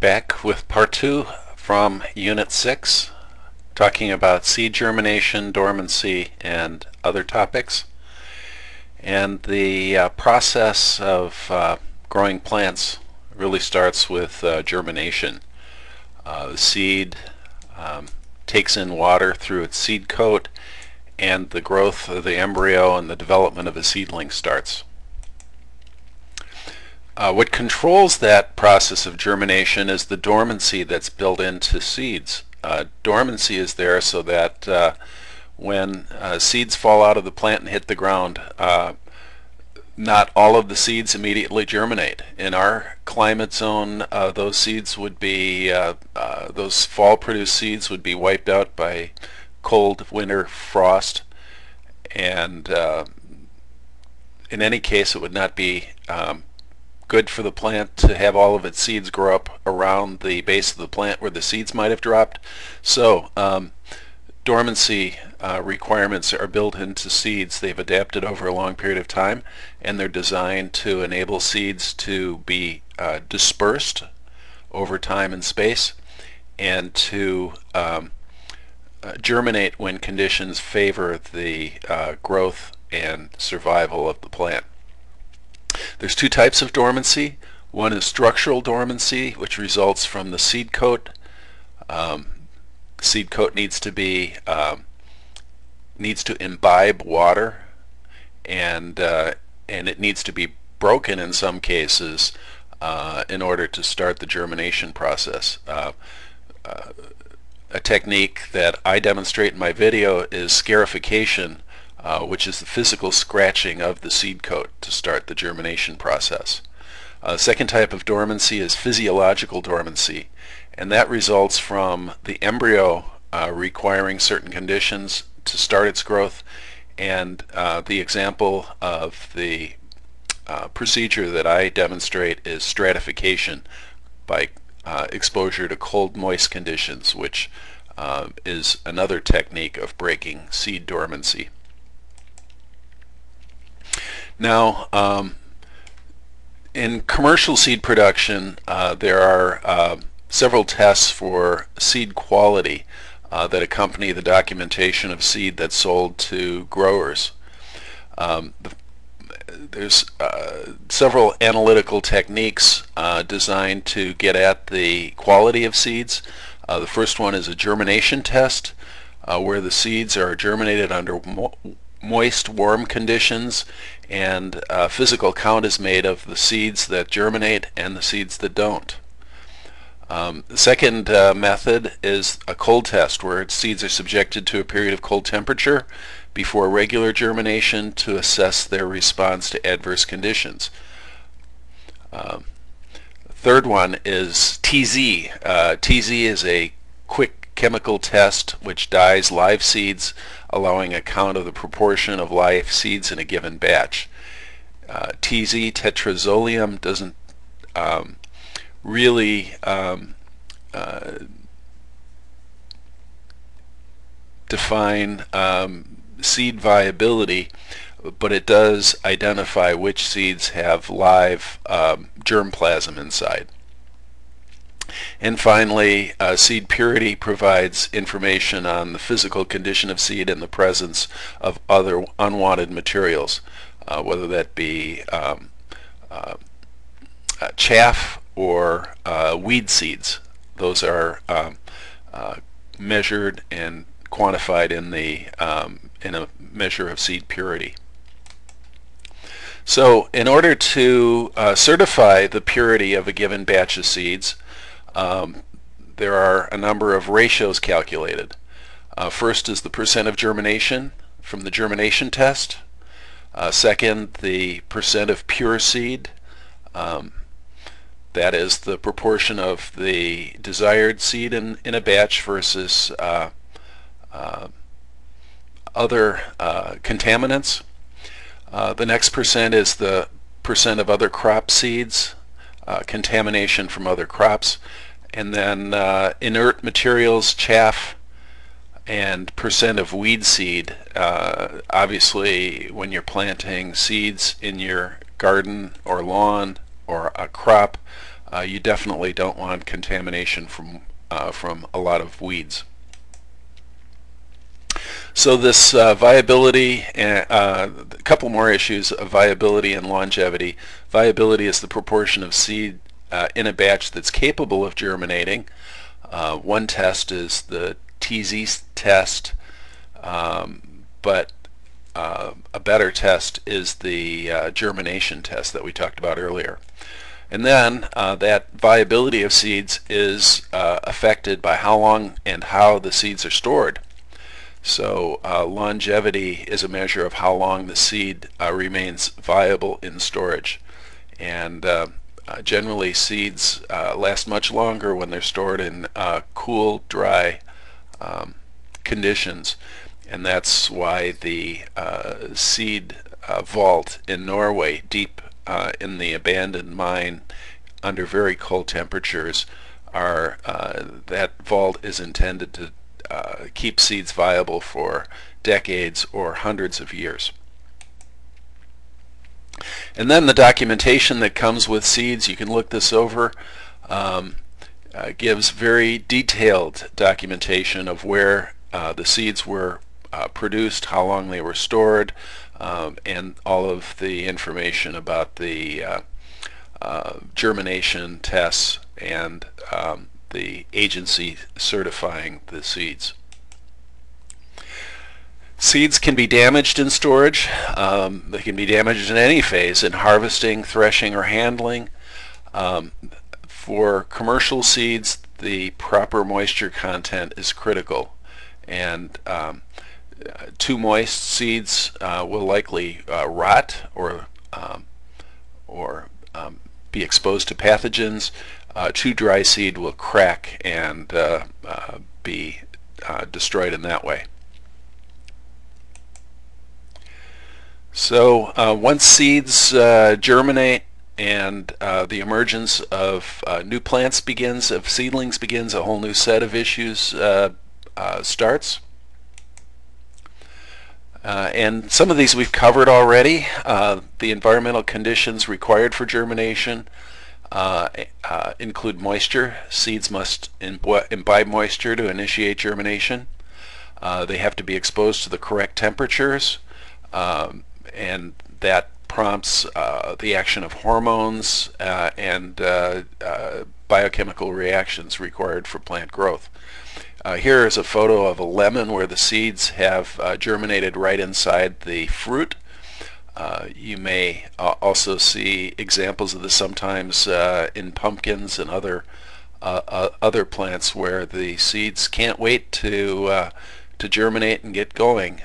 back with part two from Unit 6, talking about seed germination, dormancy, and other topics. And the uh, process of uh, growing plants really starts with uh, germination. Uh, the seed um, takes in water through its seed coat and the growth of the embryo and the development of a seedling starts. Uh, what controls that process of germination is the dormancy that's built into seeds. Uh, dormancy is there so that uh, when uh, seeds fall out of the plant and hit the ground, uh, not all of the seeds immediately germinate. In our climate zone, uh, those seeds would be, those fall produced seeds would be wiped out by cold winter frost and in any case it would not be um, good for the plant to have all of its seeds grow up around the base of the plant where the seeds might have dropped. So um, dormancy uh, requirements are built into seeds. They've adapted over a long period of time and they're designed to enable seeds to be uh, dispersed over time and space and to um, uh, germinate when conditions favor the uh, growth and survival of the plant. There's two types of dormancy. One is structural dormancy, which results from the seed coat. Um, seed coat needs to be um, needs to imbibe water, and uh, and it needs to be broken in some cases uh, in order to start the germination process. Uh, uh a technique that I demonstrate in my video is scarification uh, which is the physical scratching of the seed coat to start the germination process. Uh, second type of dormancy is physiological dormancy, and that results from the embryo uh, requiring certain conditions to start its growth, and uh, the example of the uh, procedure that I demonstrate is stratification by exposure to cold moist conditions, which is another technique of breaking seed dormancy. Now, um, in commercial seed production, uh, there are uh, several tests for seed quality uh, that accompany the documentation of seed that's sold to growers. Um, the, there's uh, several analytical techniques uh, designed to get at the quality of seeds. Uh, the first one is a germination test, where the seeds are germinated under moist, warm conditions and a physical count is made of the seeds that germinate and the seeds that don't. Um, the second uh, method is a cold test where seeds are subjected to a period of cold temperature before regular germination to assess their response to adverse conditions. Um, third one is TZ. Uh, TZ is a quick chemical test which dyes live seeds allowing a count of the proportion of live seeds in a given batch. Uh, TZ tetrazolium doesn't um, really um, uh, define um, seed viability, but it does identify which seeds have live um, germplasm inside. And finally, uh, seed purity provides information on the physical condition of seed in the presence of other unwanted materials, uh, whether that be um, uh, uh chaff or uh, weed seeds. Those are um, uh, measured and quantified in the um, in a measure of seed purity. So in order to certify the purity of a given batch of seeds, um, there are a number of ratios calculated. Uh, first is the percent of germination from the germination test. Uh, second, the percent of pure seed. Um, that is the proportion of the desired seed in, in a batch versus uh, uh other uh, contaminants. Uh, the next percent is the percent of other crop seeds, contamination from other crops and then uh, inert materials, chaff, and percent of weed seed. Uh, obviously, when you're planting seeds in your garden or lawn or a crop, uh, you definitely don't want contamination from, uh, from a lot of weeds. So this uh, viability, uh, a couple more issues of viability and longevity. Viability is the proportion of seed uh, in a batch that's capable of germinating. Uh, one test is the TZ test, um, but uh, a better test is the uh, germination test that we talked about earlier. And then that viability of seeds is affected by how long and how the seeds are stored. So uh, longevity is a measure of how long the seed uh, remains viable in storage. And uh, uh generally seeds uh, last much longer when they're stored in uh, cool, dry um, conditions. And that's why the seed vault in Norway, deep in the abandoned mine under very cold temperatures, are that vault is intended to uh, keep seeds viable for decades or hundreds of years. And then the documentation that comes with seeds, you can look this over, um, uh, gives very detailed documentation of where uh, the seeds were uh, produced, how long they were stored, um, and all of the information about the uh, uh, germination tests and um, the agency certifying the seeds. Seeds can be damaged in storage. Um, they can be damaged in any phase, in harvesting, threshing, or handling. Um, for commercial seeds, the proper moisture content is critical. And um, too moist seeds uh, will likely uh, rot or, um, or um, be exposed to pathogens uh, too dry seed will crack and uh, uh, be uh, destroyed in that way. So uh, once seeds uh, germinate and the emergence of new plants begins, of seedlings begins, a whole new set of issues starts. Uh, and some of these we've covered already. Uh, the environmental conditions required for germination, uh, uh, include moisture. Seeds must imbibe moisture to initiate germination. Uh, they have to be exposed to the correct temperatures um, and that prompts uh, the action of hormones uh, and uh, biochemical reactions required for plant growth. here is a photo of a lemon where the seeds have germinated right inside the fruit. Uh, you may uh, also see examples of this sometimes uh, in pumpkins and other uh, uh, other plants where the seeds can't wait to to germinate and get going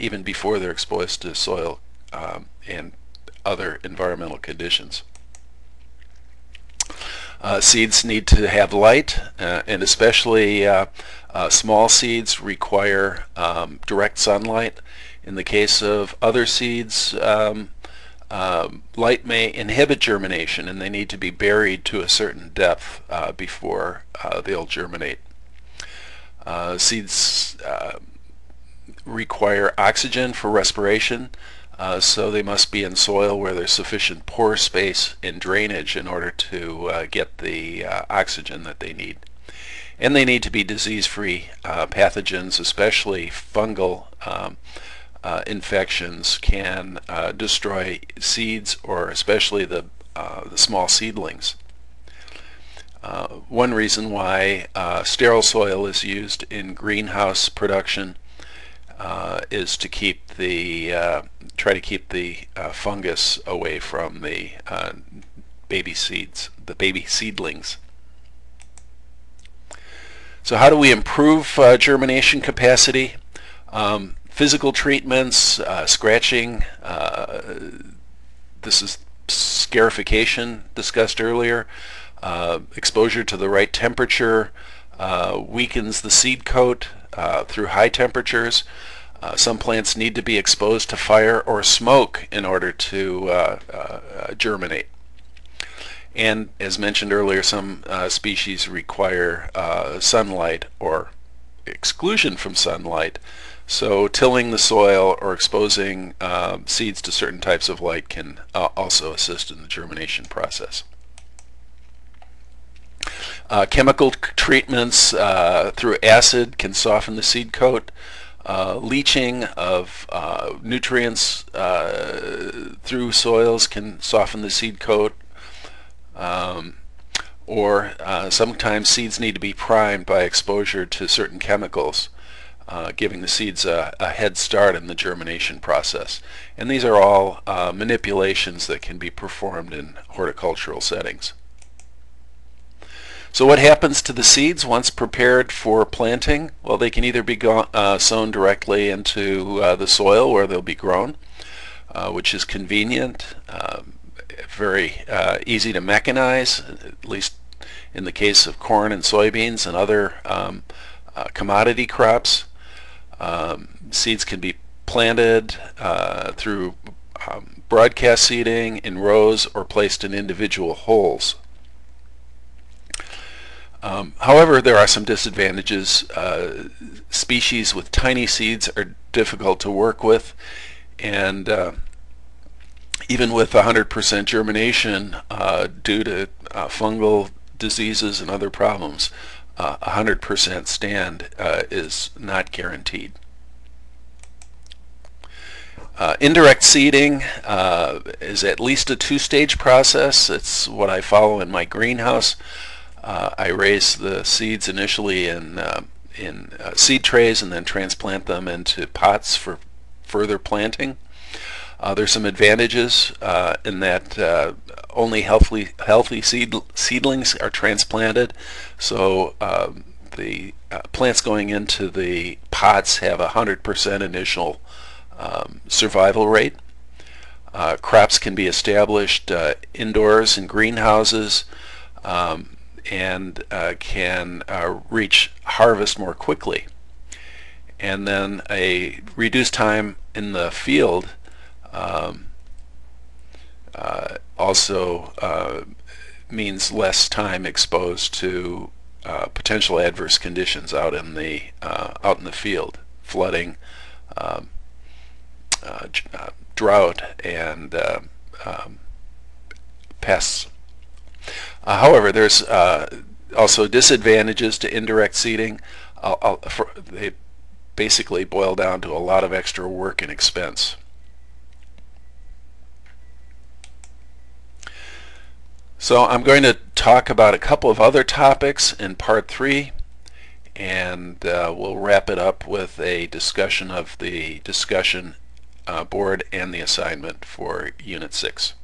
even before they're exposed to soil um, and other environmental conditions. seeds need to have light and especially small seeds require um, direct sunlight in the case of other seeds, um, uh, light may inhibit germination and they need to be buried to a certain depth uh, before uh, they'll germinate. Uh, seeds uh, require oxygen for respiration, uh, so they must be in soil where there's sufficient pore space and drainage in order to get the oxygen that they need. And they need to be disease-free. pathogens, especially fungal, um, uh, infections can uh, destroy seeds or especially the, uh, the small seedlings. Uh, one reason why uh, sterile soil is used in greenhouse production uh, is to keep the try to keep the fungus away from the baby seeds, the baby seedlings. So how do we improve germination capacity? Um, physical treatments, uh, scratching, uh, this is scarification discussed earlier, uh, exposure to the right temperature uh, weakens the seed coat uh, through high temperatures. Uh, some plants need to be exposed to fire or smoke in order to germinate. And as mentioned earlier, some species require sunlight or exclusion from sunlight so tilling the soil or exposing uh, seeds to certain types of light can uh, also assist in the germination process. Uh, chemical treatments uh, through acid can soften the seed coat. Uh, leaching of uh, nutrients uh, through soils can soften the seed coat. Um, or uh, sometimes seeds need to be primed by exposure to certain chemicals, giving the seeds a, a, head start in the germination process. And these are all manipulations that can be performed in horticultural settings. So what happens to the seeds once prepared for planting? Well, they can either be uh, sown directly into uh, the soil where they'll be grown, uh, which is convenient, um, very easy to mechanize, at least in the case of corn and soybeans and other um, uh, commodity crops. Um, seeds can be planted uh, through um, broadcast seeding in rows or placed in individual holes. Um, however, there are some disadvantages. Uh, species with tiny seeds are difficult to work with and uh, even with 100% germination uh, due to uh, fungal diseases and other problems, uh, 100% stand uh, is not guaranteed. Uh, indirect seeding uh, is at least a two-stage process. It's what I follow in my greenhouse. Uh, I raise the seeds initially in uh, in seed trays and then transplant them into pots for further planting. Uh, there's some advantages uh, in that uh, only healthy healthy seed, seedlings are transplanted, so um, the uh, plants going into the pots have a hundred percent initial um, survival rate. Uh, crops can be established uh, indoors in greenhouses um, and can reach harvest more quickly. And then a reduced time in the field um, uh, also uh, means less time exposed to uh, potential adverse conditions out in the uh, out in the field, flooding, um, uh, uh, drought, and um, pests. However, there's also disadvantages to indirect seeding. I'll, I'll, for, they basically boil down to a lot of extra work and expense. So I'm going to talk about a couple of other topics in part three and uh, we'll wrap it up with a discussion of the discussion uh, board and the assignment for Unit 6.